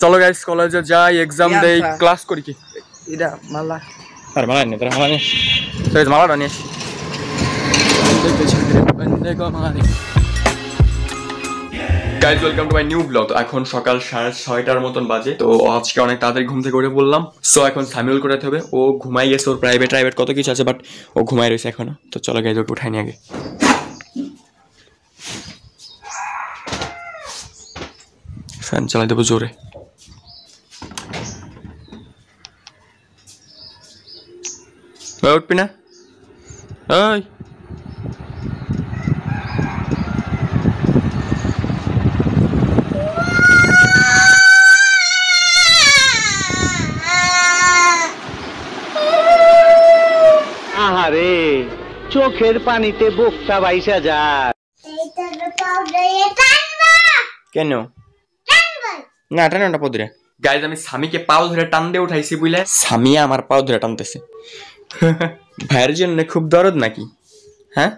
চলো গাইস কলেজে যাই এক্সাম দেই ক্লাস করি কি? এটা মালা। আরে মালা নে তোরা মালা নে। তো এই মালাটা নিয়ে আসি। Guys welcome to my new blog এখন সকাল সাড়ে ছয়টার মতন বাজে তো আজকে অনেক তাড়াতাড়ি ঘুম থেকে উঠে বললাম। সো এখন সামিউল করাতে হবে। ও ঘুমাই গেছে ওর প্রাইভেট প্রাইভেট কত কিছু আছে বাট ও ঘুমাই রয়েছে এখনও। তো চলো গাইজ ওকে উঠাই নিয়ে আগে। ফ্যান চালাই দেবো জোরে। উঠবি না ওই আহারে চোখের পানিতে বোকটা বাইসা যায়। কেন? না টানো না পদরে। গাইজ আমি স্বামীকে পাও ধরে টান দিয়ে উঠাইছি বুঝলে স্বামী আমার পাও ধরে টানতেছে। ভাইয়ের জন্য খুব দরদ নাকি? হ্যাঁ?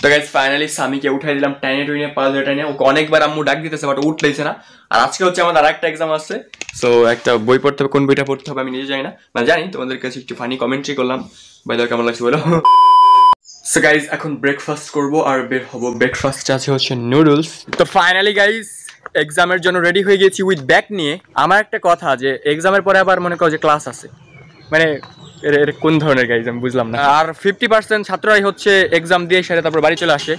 তো গাইজ ফাইনালি স্বামীকে উঠাই দিলাম টাইনে টুইনে পা ধরে টাইনে ওকে অনেকবার আম্মু ডাক দিতেছে বাট উঠলেছে না। আর আজকে হচ্ছে আমাদের আরেকটা এক্সাম আছে সো একটা বই পড়তে হবে, কোন বইটা পড়তে হবে আমি নিজে জানি না। মানে জানি, তোমাদের কাছে একটু ফানি কমেন্ট্রি করলাম। ভাই কেমন লাগছে বলো? সো গাইজ এখন ব্রেকফাস্ট করব, আর বের হব। ব্রেকফাস্ট আছে হচ্ছে নুডলস তো ফাইনালি গাইজ এক্সামের জন্য রেডি হয়ে গেছি উইথ ব্যাগ নিয়ে। আমার একটা কথা যে এক্সামের পরে আবার মনে করো যে ক্লাস আছে। মানে এর কোন ধরনের গাইজ আমি বুঝলাম না। আর ফিফটি পার্সেন্ট ছাত্ররাই হচ্ছে এক্সাম দিয়ে সেরে তারপর বাড়ি চলে আসে।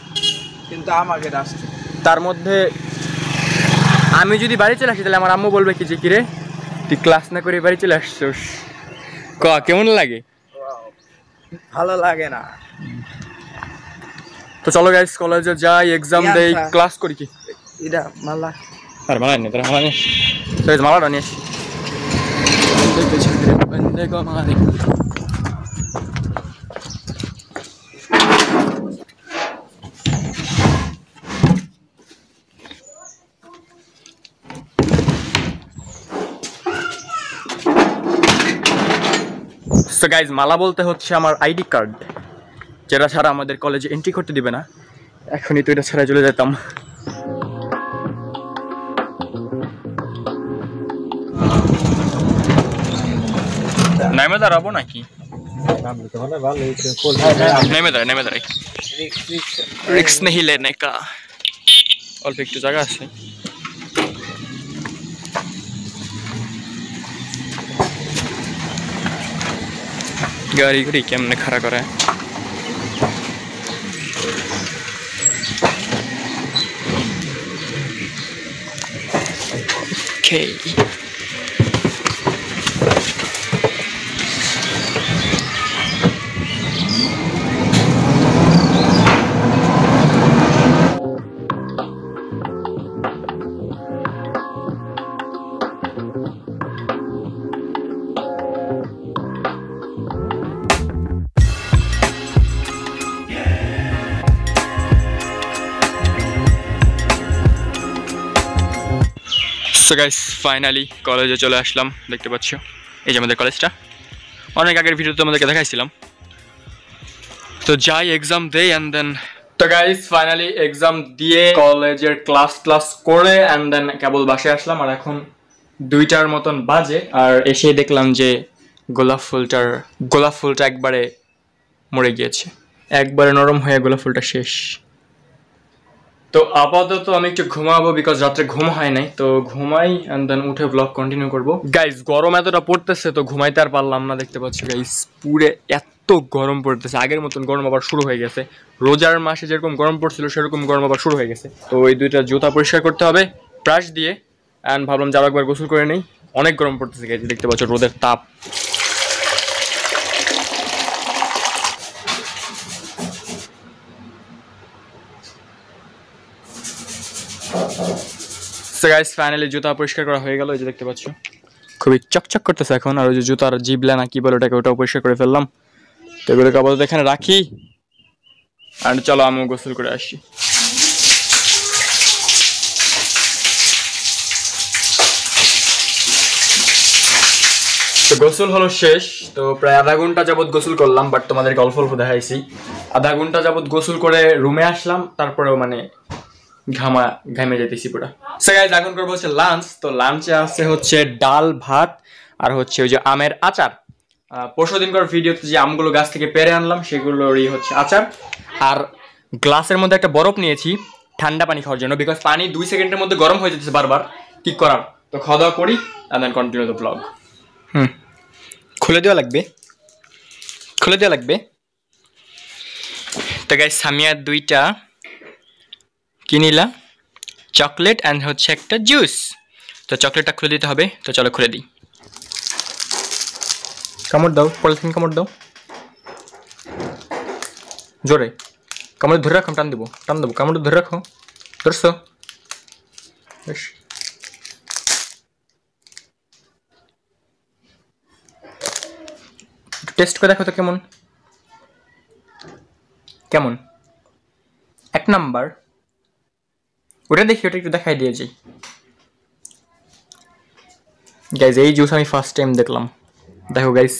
কিন্তু আমাকে আসছে তার মধ্যে আমি যদি বাড়ি চলে আসি তাহলে আমার আম্মু বলবে কি যে কিরে তুই ক্লাস না করে বাড়ি চলে আসছিস? ক কেমন লাগে? ভালো লাগে না। তো চলো গাইস কলেজে যাই এক্সাম কি দেই ক্লাস করি কি? এটা মালা। আরে মালা নে তোরা মালা নে। মালাটা নিয়ে আসি। সো গাইজ মালা বলতে হচ্ছে আমার আইডি কার্ড, যেটা ছাড়া আমাদের কলেজে এন্ট্রি করতে দিবে না। এখনই তো এটা ছাড়া চলে যেতাম। নেমে দাঁড়াবো নাকি নেমে দাঁড়াই নেমে দাঁড়াই রিক্স নেই লেনে কা অল্প একটু জায়গা আছে গাড়ি গাড়ি কেমনে খাড়া করে Okay. সো গাইস ফাইনালি কলেজে চলে আসলাম, দেখতে পাচ্ছ? এই যে আমাদের কলেজটা অনেক আগের ভিডিও তোমাদেরকে দেখাইছিলাম। তো যাই এক্সাম দেই অ্যান্ড দেন তো গাইস ফাইনালি এক্সাম দিয়ে কলেজের ক্লাস ক্লাস করে অ্যান্ড দেন কেবল বাসায় আসলাম। আর এখন দুইটার মতন বাজে। আর এসে দেখলাম যে গোলাপ ফুলটার গোলাপ ফুলটা একবারে মরে গিয়েছে। একবারে নরম হয়ে গোলাপ ফুলটা শেষ। তো আপাতত আমি একটু ঘুমাবো বিকজ রাত্রে ঘুম হয় নাই। তো ঘুমাই অ্যান্ড দেন উঠে ব্লগ কন্টিনিউ করব। গাইজ গরম এতটা পড়তেছে, তো ঘুমাইতে আর পারলাম না, দেখতে পাচ্ছি গাইজ পুরে এত গরম পড়তেছে। আগের মতন গরম আবার শুরু হয়ে গেছে। রোজার মাসে যেরকম গরম পড়ছিল, সেরকম গরম আবার শুরু হয়ে গেছে। তো ওই দুইটা জুতা পরিষ্কার করতে হবে ব্রাশ দিয়ে অ্যান্ড ভাবলাম যাব একবার গোসল করে নেই। অনেক গরম পড়তেছে গাইজ দেখতে পাচ্ছ রোদের তাপ। সো গাইস ফাইনালি জুতা পরিষ্কার করা হয়ে গেল, এই যে দেখতে পাচ্ছ। খুবই চকচক করতেছে এখন, আর ওই যে জুতার জিবলা না কি বলে ওটাকে ওটাও পরিষ্কার করে ফেললাম। তো এগুলোকে আপাতত এখানে রাখি। আর চলো আমিও গোসল করে আসি। গোসল হলো শেষ, তো প্রায় আধা ঘণ্টা যাবত গোসল করলাম বাট তোমাদেরকে অল্প অল্প দেখাইছি। আধা ঘণ্টা যাবত গোসল করে রুমে আসলাম, তারপরেও মানে ঘামা ঘামে যেতেছি পুরো। সো গাইজ এখন করব হচ্ছে লাঞ্চ তো লাঞ্চে আছে হচ্ছে ডাল, ভাত, আর হচ্ছে ওই যে আমের আচার। পরশু দিন করার ভিডিওতে যে আমগুলো গাছ থেকে পেরে আনলাম, সেগুলোরই হচ্ছে আচার। আর গ্লাসের মধ্যে একটা বরফ নিয়েছি, ঠান্ডা পানি খাওয়ার জন্য বিকজ পানি দুই সেকেন্ডের মধ্যে গরম হয়ে যেতেছে বারবার। কি করার। তো খাওয়া দাওয়া করি and then continue the blog hmm. খুলে দেওয়া লাগবে। খুলে দেওয়া লাগবে। তো গাইজ সামিয়া দুইটা কি নিলা চকলেট অ্যান্ড হচ্ছে একটা জুস তো চকলেটটা খুলে দিতে হবে, তো চলো খুলে দিই। কামড় দাও, পলিথিন কামড় দাও। জোরে। কামড় ধরে রাখো টান দেবো টান দেবো। কামড় ধরে রাখো। ধরছো? বেশ। টেস্ট করে দেখো তো কেমন। কেমন? এক নাম্বার। ওটা দেখি ওটা একটু দেখাই দিয়ে যাই। গাইজ এই জুস আমি ফার্স্ট টাইম দেখলাম। দেখো গাইজ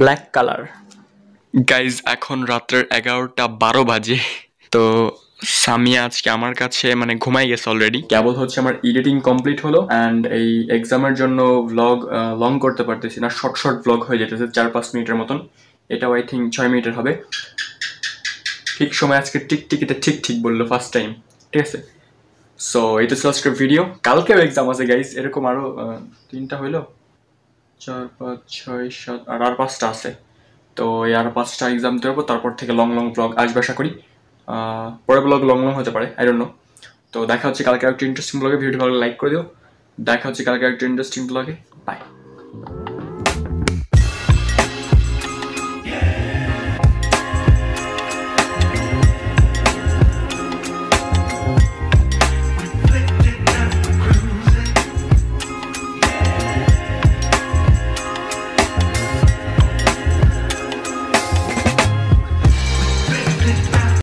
ব্ল্যাক কালার গাইজ এখন রাত্রের এগারোটা বারো বাজে। তো সামিয়া আজকে আমার কাছে মানে ঘুমাই গেছে অলরেডি কেবল হচ্ছে আমার এডিটিং কমপ্লিট হলো অ্যান্ড এই এক্সামের জন্য ভ্লগ লং করতে পারতেছি না শর্ট শর্ট ভ্লগ হয়ে যেতেছে চার পাঁচ মিনিটের মতন। এটাও আই থিঙ্ক ছয় মিনিটের হবে। ঠিক সময় আজকে টিকটিকিতে ঠিক ঠিক বলল ফার্স্ট টাইম ঠিক আছে। সো তো ছিল আজকের ভিডিও কালকেও এক্সাম আছে গাইস এরকম আরও তিনটা হইল? চার, পাঁচ, ছয়, সাত আর আর পাঁচটা আছে। তো, এই আর পাঁচটা এক্সাম দেবো তারপর থেকে লং লং ব্লগ আসবে, আশা করি। পরে ব্লগ লং লং হতে পারে আই নো তো, দেখা হচ্ছে কালকে একটা ইন্টারেস্টিং ব্লগে ভিডিও ভালো লাইক করে দিও। দেখা হচ্ছে কালকে একটা ইন্টারেস্টিং ব্লগে বাই